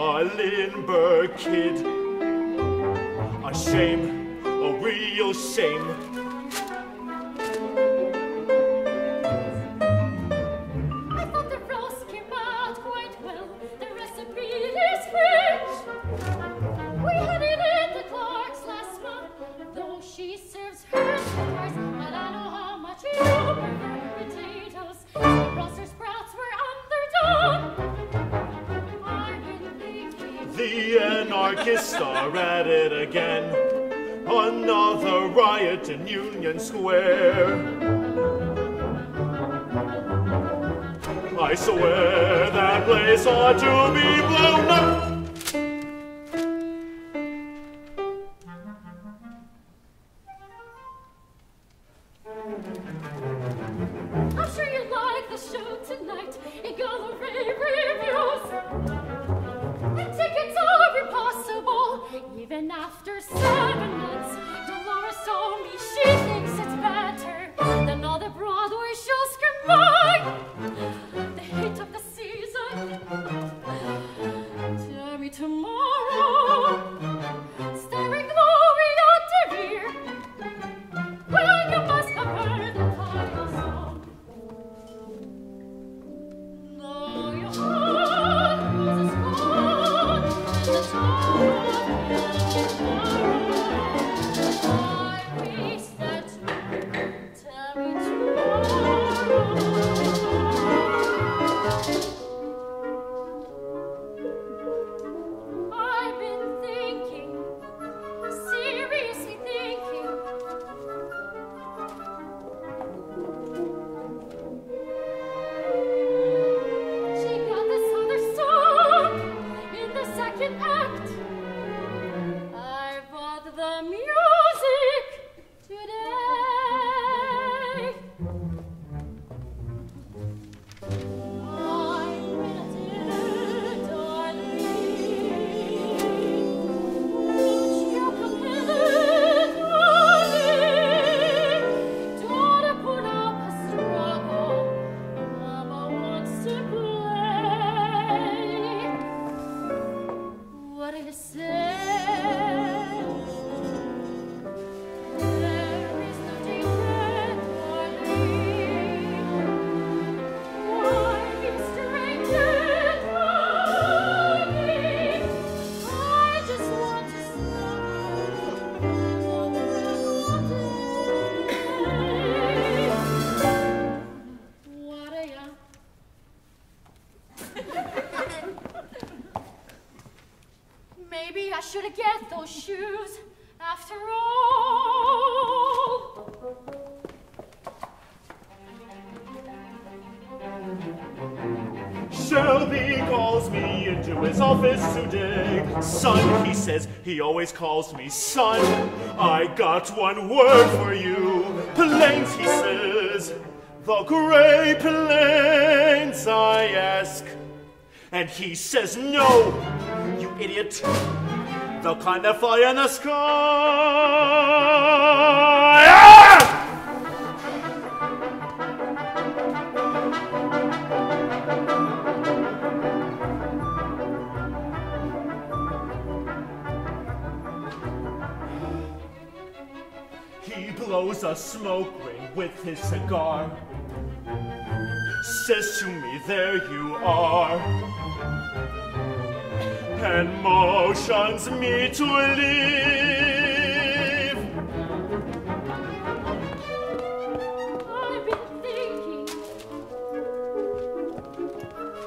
the Lindbergh kid. A shame, a real shame. I thought the roast came out quite well. The recipe is. We had it at the Clark's last month, though she serves hers twice. Anarchists are at it again. Another riot in Union Square. I swear that place ought to be blown up. I should get those shoes after all. Shelby calls me into his office today. Son, he says, he always calls me son. I got one word for you. Planes, he says. The Great Plains, I ask. And he says, no, you idiot. The kind of fly in the sky. Ah! He blows a smoke ring with his cigar. Says to me, there you are. And motions me to leave. I've been thinking,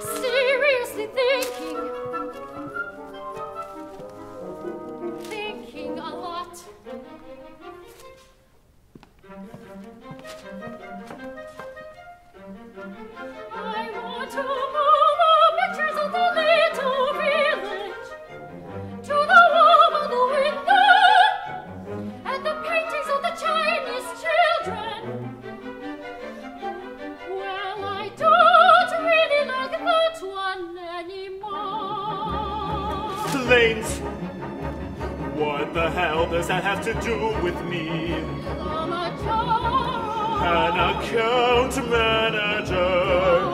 seriously thinking, thinking a lot. Planes. What the hell does that have to do with me? I'm a job. An account manager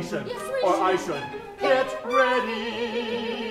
we said, yes, we or should. I should. Get ready.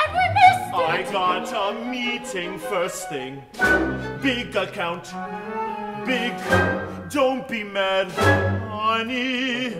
And we missed it. I got a meeting first thing. Big account, big. Don't be mad, honey.